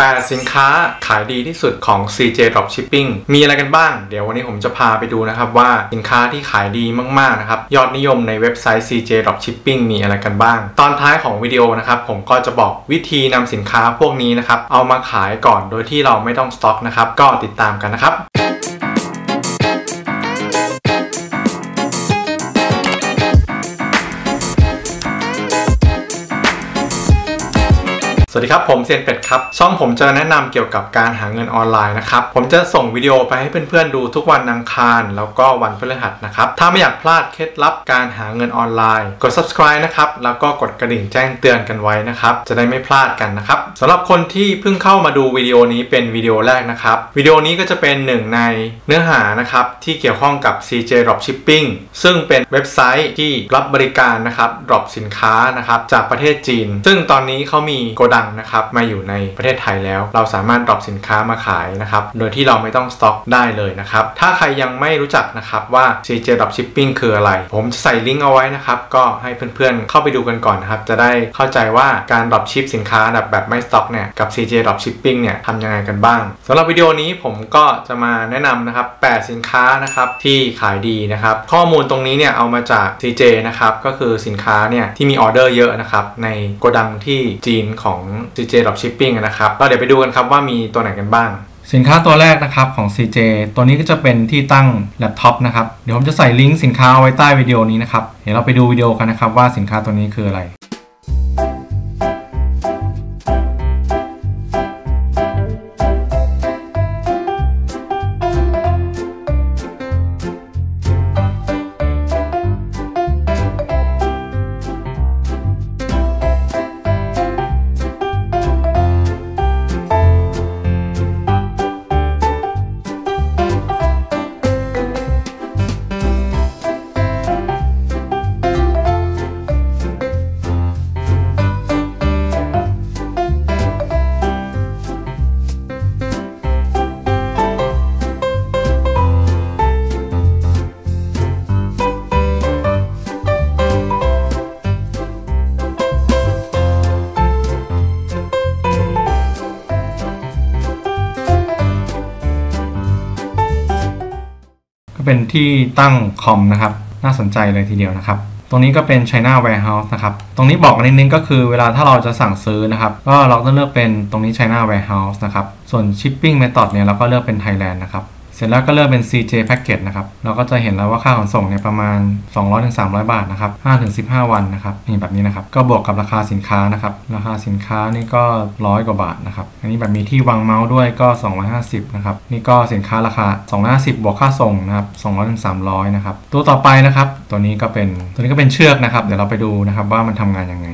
8 สินค้าขายดีที่สุดของ CJ Dropshipping มีอะไรกันบ้าง เดี๋ยววันนี้ผมจะพาไปดูนะครับว่าสินค้าที่ขายดีมากๆนะครับยอดนิยมในเว็บไซต์ CJ Dropshipping มีอะไรกันบ้าง ตอนท้ายของวิดีโอนะครับผมก็จะบอกวิธีนำสินค้าพวกนี้นะครับเอามาขายก่อนโดยที่เราไม่ต้องสต็อกนะครับก็ติดตามกันนะครับ สวัสดีครับ ผมเซียนเป็ดครับ ช่องผมจะแนะนำเกี่ยวกับการหาเงินออนไลน์นะครับ ผมจะส่งวิดีโอไปให้เพื่อนๆดูทุกวันอังคาร แล้วก็วันพฤหัสนะครับ ถ้าไม่อยากพลาดเคล็ดลับการหาเงินออนไลน์ กด subscribe นะครับ แล้วก็กดกระดิ่งแจ้งเตือนกันไว้นะครับ จะได้ไม่พลาดกันนะครับสำหรับคนที่เพิ่งเข้ามาดูวิดีโอนี้เป็นวิดีโอแรกนะครับวิดีโอนี้ก็จะเป็นหนึ่งในเนื้อหานะครับที่เกี่ยวข้องกับ CJ Dropshipping ซึ่งเป็นเว็บไซต์ที่รับบริการนะครับ drop สินค้านะครับจากประเทศจีน ซึ่งตอนนี้เขามีโกดังนะครับมาอยู่ในประเทศไทยแล้ว เราสามารถ drop สินค้ามาขายนะครับโดยที่เราไม่ต้องสต็อกได้เลยนะครับถ้าใครยังไม่รู้จักนะครับว่า CJ Dropshipping คืออะไร ผมจะใส่ลิงก์เอาไว้นะครับก็ให้เพื่อนๆเข้าไปดูกันก่อนนะครับจะได้เข้าใจว่าการ drop ship สินค้าแบบแบบไม่สต็อกเนี่ยกับ CJ Dropshipping เนี่ยทำยังไงกันบ้างสำหรับวิดีโอนี้ผมก็จะมาแนะนำนะครับ8สินค้านะครับที่ขายดีนะครับข้อมูลตรงนี้เนี่ยเอามาจาก CJ นะครับก็คือสินค้าเนี่ยที่มีออเดอร์เยอะนะครับในโกดังที่จีนของ CJ Dropshipping นะครับก็เดี๋ยวไปดูกันครับว่ามีตัวไหนกันบ้าง สินค้าตัวแรกนะครับของ CJ ตัวนี้ก็จะเป็นที่ตั้งแล็ปท็อปนะครับ เดี๋ยวผมจะใส่ลิงก์สินค้าไว้ใต้วิดีโอนี้นะครับ เดี๋ยวเราไปดูวิดีโอกันนะครับว่าสินค้าตัวนี้คืออะไร เป็นที่ตั้งคอมนะครับ น่าสนใจเลยทีเดียวนะครับ ตรงนี้ก็เป็น China Warehouse นะครับ ตรงนี้บอกกันนิดนึงก็คือเวลาถ้าเราจะสั่งซื้อนะครับ ก็เราต้องเลือกเป็นตรงนี้ China Warehouse นะครับ ส่วน Shipping Method เนี่ยเราก็เลือกเป็น Thailand นะครับ สร็จแล้วก็เลือกเป็น CJ Package นะครับ เราก็จะเห็นแล้วว่าค่าขนส่งเนี่ยประมาณ 200-300 บาทนะครับ 5-15 วันนะครับนี่แบบนี้นะครับ ก็บวกกับราคาสินค้านะครับ ราคาสินค้านี่ก็ร้อยกว่าบาทนะครับ อันนี้แบบมีที่วางเมาส์ด้วยก็ 250 นะครับ นี่ก็สินค้าราคา 250 บวกค่าส่งนะครับ 200-300 นะครับ ตัวต่อไปนะครับ ตัวนี้ก็เป็น ตัวนี้ก็เป็นเชือกนะครับ เดี๋ยวเราไปดูนะครับว่ามันทำงานยังไง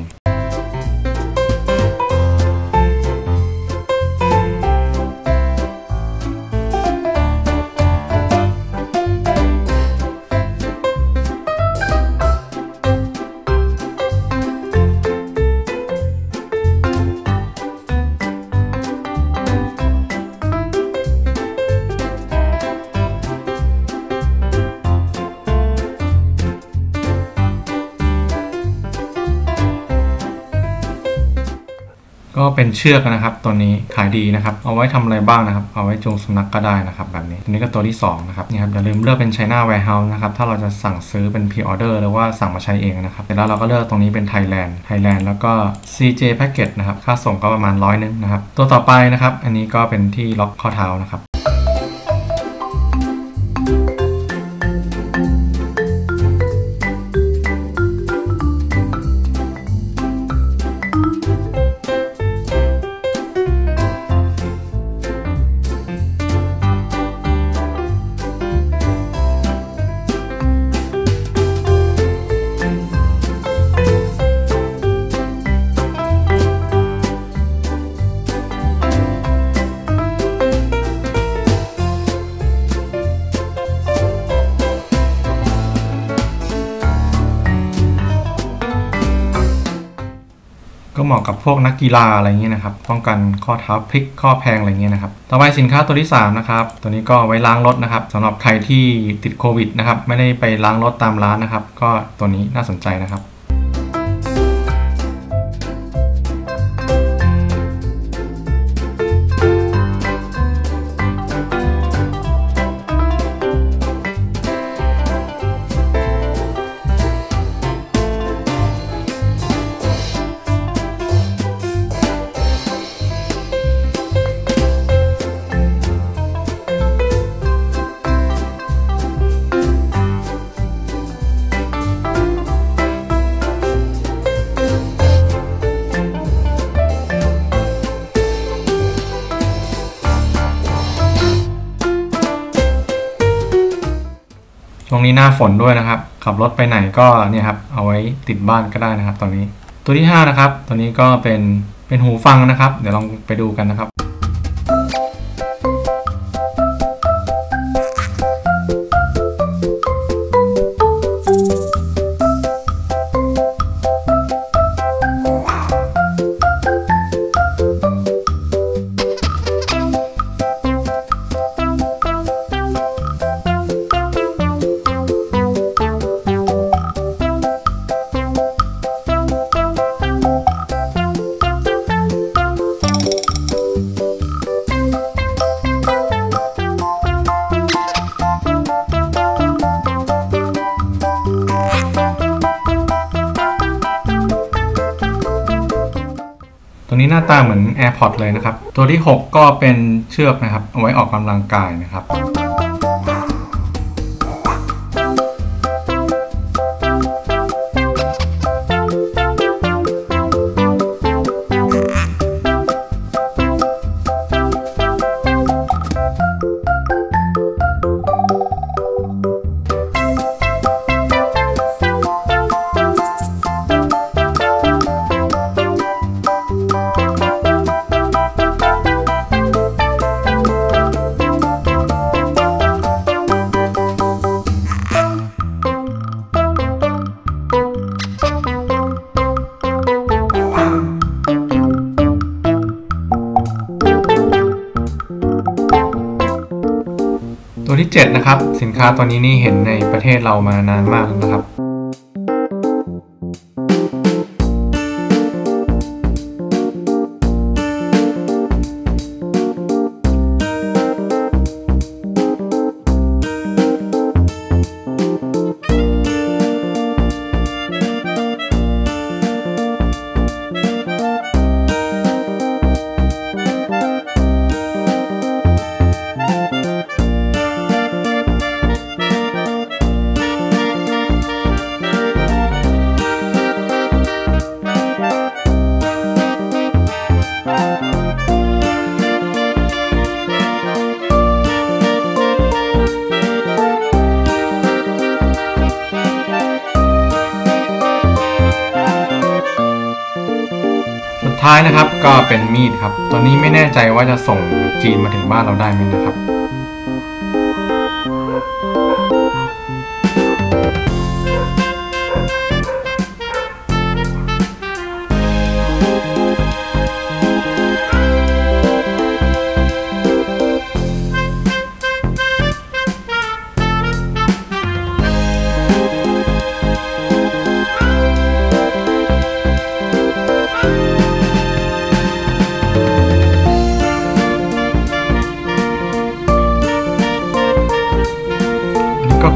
ก็เป็นเชือกนะครับ ตัวนี้ขายดีนะครับ เอาไว้ทำอะไรบ้างนะครับ เอาไว้จูงสุนัขกก็ได้นะครับแบบนี้ตัวนี้ก็ตัวที่2นะครับนี่ครับอย่าลืมเลือกเป็น China Warehouse นะครับ ถ้าเราจะสั่งซื้อเป็น pre order หรือว่าสั่งมาใช้เองนะครับเสร็จแล้วเราก็เลือกตรงนี้เป็น Thailand Thailand แล้วก็ CJ Package นะครับ ค่าส่งก็ประมาณร้อยนึงนะครับ ตัวต่อไปนะครับ อันนี้ก็เป็นที่ล็อกข้อเท้านะครับ พวกนักกีฬาอะไรเงี้ยนะครับ ป้องกันข้อเท้าพลิกข้อแพงอะไรเงี้ยนะครับ ต่อไปสินค้าตัวที่3นะครับ ตัวนี้ก็ไว้ล้างรถนะครับสำหรับใครที่ติดโควิดนะครับ ไม่ได้ไปล้างรถตามร้านนะครับ ก็ตัวนี้น่าสนใจนะครับ ช่วงนี้หน้าฝนด้วยนะครับ ขับรถไปไหนก็เนี่ยครับเอาไว้ติดบ้านก็ได้นะครับ ตอนนี้ตัวที่5นะครับตัวนี้ก็เป็นเป็นหูฟังนะครับ เดี๋ยวลองไปดูกันนะครับ ตัวนี้หน้าตาเหมือน AirPods เลยนะครับ ตัวที่ 6 ก็เป็นเชือกนะครับเอาไว้ออกกำลังกายนะครับ 7 นะครับ สินค้าตัวนี้นี่เห็นในประเทศเรามานานมากนะครับ ท้ายนะครับก็เป็นมีดครับ ตัวนี้ไม่แน่ใจว่าจะส่งจีนมาถึงบ้านเราได้ไหมนะครับ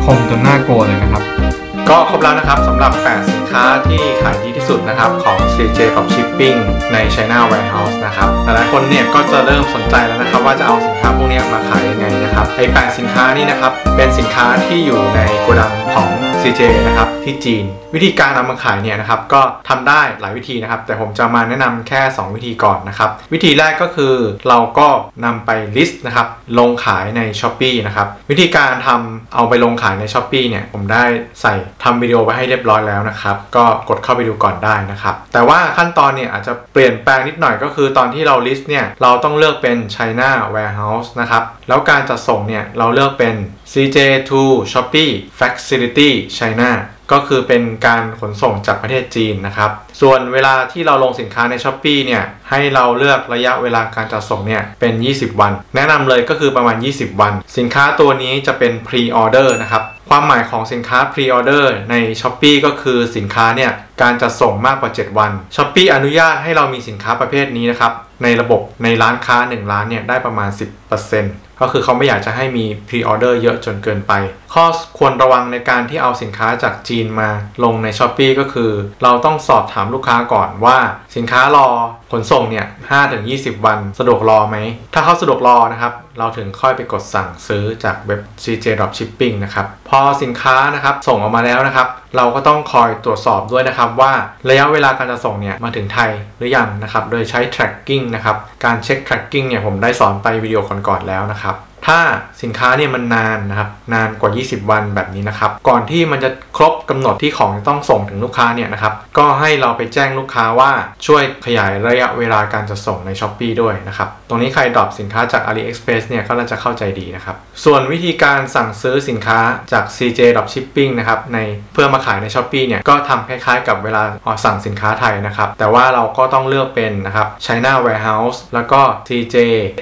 คมจนน่ากลัวเลยนะครับ ก็ครบแล้วนะครับสำหรับ 8 สินค้าที่ขายดีที่สุดนะครับของ CJ กับ Shipping ใน China Warehouse นะครับหลายๆคนเนี่ยก็จะเริ่มสนใจแล้วนะครับ ว่าจะเอาสินค้าพวกนี้มาขายยังไงนะครับไอ้8สินค้านี่นะครับเป็นสินค้าที่อยู่ในโกดังของ CJ นะครับที่จีนวิธีการนำมาขายเนี่ยนะครับก็ทำได้หลายวิธีนะครับ แต่ผมจะมาแนะนำแค่ 2 วิธีก่อนนะครับ วิธีแรกก็คือเราก็นำไปลิสต์นะครับลงขายใน s h อ p e e นะครับวิธีการทำเอาไปลงขายใน s h อ p e e เนี่ยผมได้ใส่ทำวิดีโอไปให้เรียบร้อยแล้วนะครับ ก็กดเข้าไปดูก่อนได้นะครับ แต่ว่าขั้นตอนเนี่ยอาจจะเปลี่ยนแปลงนิดหน่อยก็คือตอนที่เราลิสต์เนี่ยเราต้องเลือกเป็น China Warehouse นะครับแล้วการจัดส่งเนี่ยเราเลือกเป็น CJ to Shopee Facility China ก็คือเป็นการขนส่งจากประเทศจีนนะครับ ส่วนเวลาที่เราลงสินค้าใน Shopee เนี่ยให้เราเลือกระยะเวลาการจัดส่งเนี่ยเป็น 20 วัน แนะนำเลยก็คือประมาณ 20 วัน สินค้าตัวนี้จะเป็น pre-order นะครับ ความหมายของสินค้า pre-order ใน s h อ p e e ก็คือสินค้าเนี่ยการจัดส่งมากกว่า 7 วัน s h อ p e e อนุญาตให้เรามีสินค้าประเภทนี้นะครับ ในระบบในร้านค้า 1 ร้านเนี่ยได้ประมาณ 10%ก็คือเขาไม่อยากจะให้มี pre-order เยอะจนเกินไป ข้อควรระวังในการที่เอาสินค้าจากจีนมาลงใน s h อ p e e ก็คือ เราต้องสอบถามลูกค้าก่อนว่า สินค้ารอขนส่งเนี่ย5-20 วันสะดวกรอไหม ถ้าเขาสะดวกรอนะครับ เราถึงค่อยไปกดสั่งซื้อจากเว็บ CJ Dropshipping นะครับ พอสินค้านะครับส่งออกมาแล้วนะครับ เราก็ต้องคอยตรวจสอบด้วยนะครับว่าระยะเวลาการจะส่งเนี่ยมาถึงไทยหรือยังนะครับ โดยใช้ tracking นะครับ การเช็ค tracking เนี่ยผมได้สอนไปวิดีโอก่อนๆแล้วนะครับ ถ้าสินค้าเนี่ยมันนานนะครับนานกว่า 20 วันแบบนี้นะครับ ก่อนที่มันจะครบกำหนดที่ของต้องส่งถึงลูกค้าเนี่ยนะครับก็ให้เราไปแจ้งลูกค้าว่าช่วยขยายระยะเวลาการจะส่งใน s h อ p e e ด้วยนะครับ ตรงนี้ใครดรอปสินค้าจาก AliExpress เนี่ยก็น่าจะเข้าใจดีนะครับ ส่วนวิธีการสั่งซื้อสินค้าจาก CJ Drop Shipping นะครับในเพื่อมาขายใน s h อ p e e เนี่ยก็ทำคล้ายๆ กับเวลาสั่งสินค้าไทยนะครับแต่ว่าเราก็ต้องเลือกเป็นนะครับ China Warehouse แล้วก็ CJ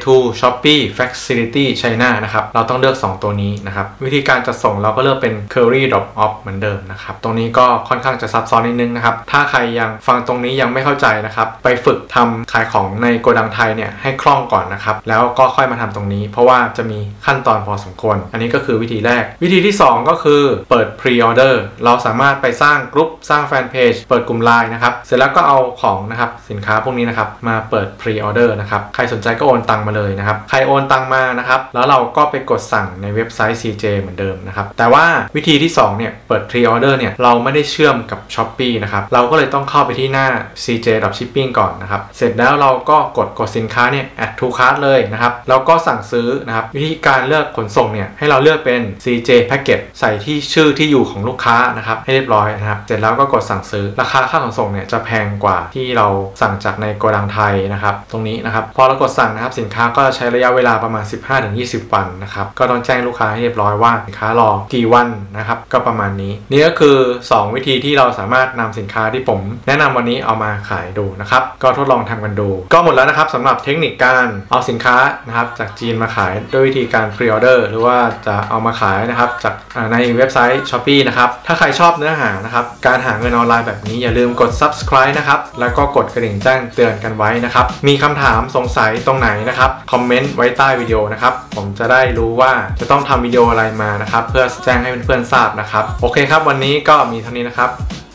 to Shopee Facility China นะครับ เราต้องเลือก 2 ตัวนี้นะครับ วิธีการจะส่งเราก็เลือกเป็น Curry Drop Off เหมือนเดิมนะครับ ตรงนี้ก็ค่อนข้างจะซับซ้อนนิดนึงนะครับ ถ้าใครยังฟังตรงนี้ยังไม่เข้าใจนะครับ ไปฝึกทำขายของในโกดังไทยเนี่ยให้คล่องก่อนนะครับ แล้วก็ค่อยมาทำตรงนี้ เพราะว่าจะมีขั้นตอนพอสมควร อันนี้ก็คือวิธีแรก วิธีที่ 2 ก็คือเปิด Pre-order เราสามารถไปสร้างกลุ่มสร้างแฟนเพจเปิดกลุ่มไลน์นะครับ เสร็จแล้วก็เอาของนะครับสินค้าพวกนี้นะครับมาเปิด Pre-order นะครับ ใครสนใจก็โอนตังมาเลยนะครับ ใครโอนตังมานะครับแล้วเราก็ไปกดสั่งในเว็บไซต์ CJ เหมือนเดิมนะครับ แต่ว่าวิธีที่ 2 เนี่ย เปิด Pre-order เนี่ย เราไม่ได้เชื่อมกับ Shopee นะครับ เราก็เลยต้องเข้าไปที่หน้า CJ Shipping ก่อนนะครับ เสร็จแล้วเราก็กดกดสินค้าเนี่ย add to cart เลยนะครับ แล้วก็สั่งซื้อนะครับ วิธีการเลือกขนส่งเนี่ย ให้เราเลือกเป็น CJ Package ใส่ที่ชื่อที่อยู่ของลูกค้านะครับให้เรียบร้อยนะครับ เสร็จแล้วก็กดสั่งซื้อ ราคาค่าขนส่งเนี่ยจะแพงกว่าที่เราสั่งจากในโกดังไทยนะครับ ตรงนี้นะครับ พอเรากดสั่งนะครับ สินค้าก็ใช้ระยะเวลาประมาณ 15-20วันนะครับ ก็ต้องแจ้งลูกค้าให้เรียบร้อยว่าสินค้ารอกี่วันนะครับ ก็ประมาณนี้ นี่ก็คือ 2 วิธีที่เราสามารถนำสินค้าที่ผม แนะนำวันนี้เอามาขายดูนะครับ ก็ทดลองทำกันดู ก็หมดแล้วนะครับสำหรับเทคนิคการเอาสินค้านะครับจากจีนมาขายด้วยวิธีการพรีออเดอร์หรือว่าจะเอามาขายนะครับจากในเว็บไซต์ Shopee นะครับถ้าใครชอบเนื้อหานะครับการหาเงินออนไลน์แบบนี้อย่าลืมกด subscribe นะครับแล้วก็กดกระดิ่งแจ้งเตือนกันไว้นะครับมีคำถามสงสัยตรงไหนนะครับคอมเมนต์ไว้ใต้วิดีโอนะครับผมจะได้รู้ว่าจะต้องทำวิดีโออะไรมานะครับ เพื่อแจ้งให้เพื่อนๆทราบนะครับ โอเคครับ วันนี้ก็มีเท่านี้นะครับ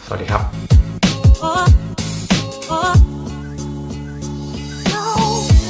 สวัสดีครับ